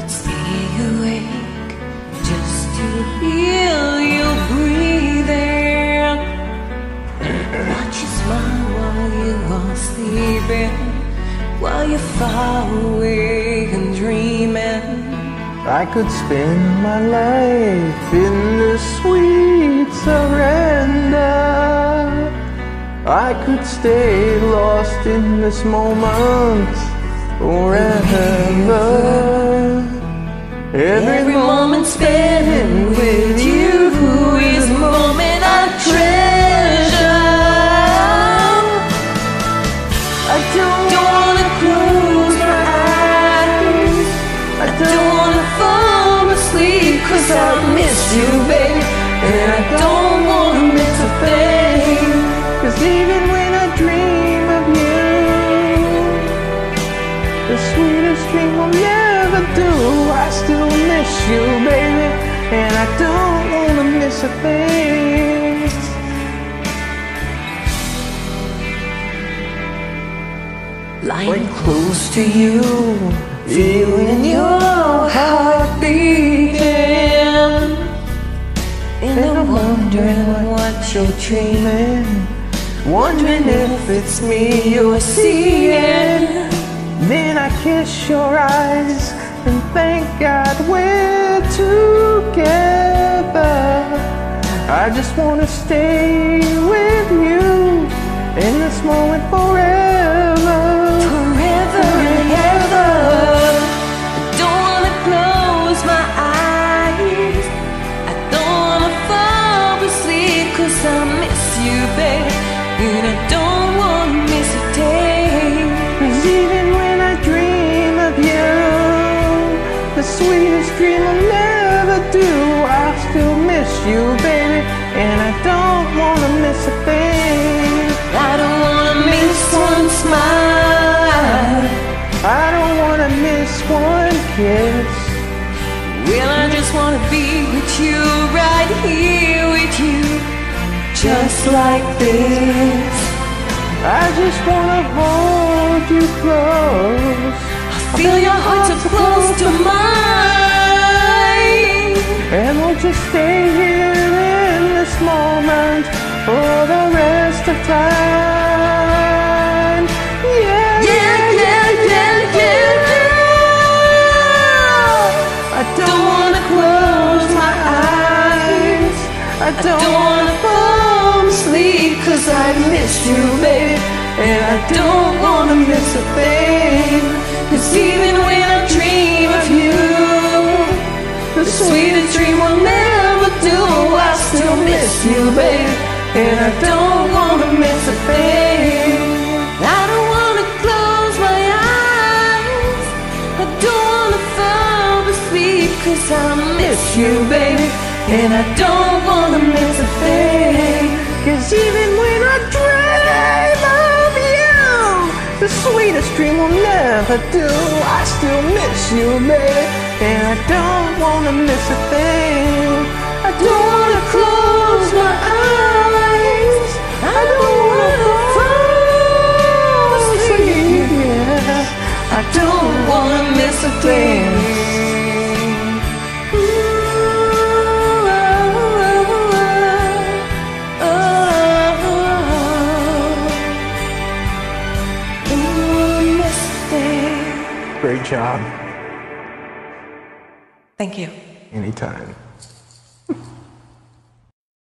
could stay awake just to feel you breathing. Watch you smile while you are sleeping, while you're far away and dreaming. I could spend my life in the sweet surrender. I could stay lost in this moment forever. Miss you, baby. And I don't wanna miss a thing. Cause even when I dream of you, the sweetest dream will never do. I still miss you, baby, and I don't wanna miss a thing. Lying close to you, feeling your heart wondering what you're dreaming. Wondering if it's me you're seeing. Then I kiss your eyes and thank God we're together. I just wanna stay with you sweetest dream I'll never do. I still miss you, baby, and I don't wanna miss a thing. I don't wanna miss one smile. I don't wanna miss one kiss. Well, I just wanna be with you right here with you. Just like this. I just wanna hold you close, I Feel your heart so close to mine. I don't wanna fall asleep cause I miss you, baby. And I don't wanna miss a thing. Cause even when I dream of you, the sweetest dream will never do. I still miss you, baby. And I don't wanna miss a thing. I don't wanna close my eyes. I don't wanna fall asleep cause I miss you, baby. And I don't wanna miss a thing. Cause even when I dream of you, the sweetest dream will never do. I still miss you, baby, and I don't wanna miss a thing. I don't wanna close my eyes. Great job. Thank you. Anytime.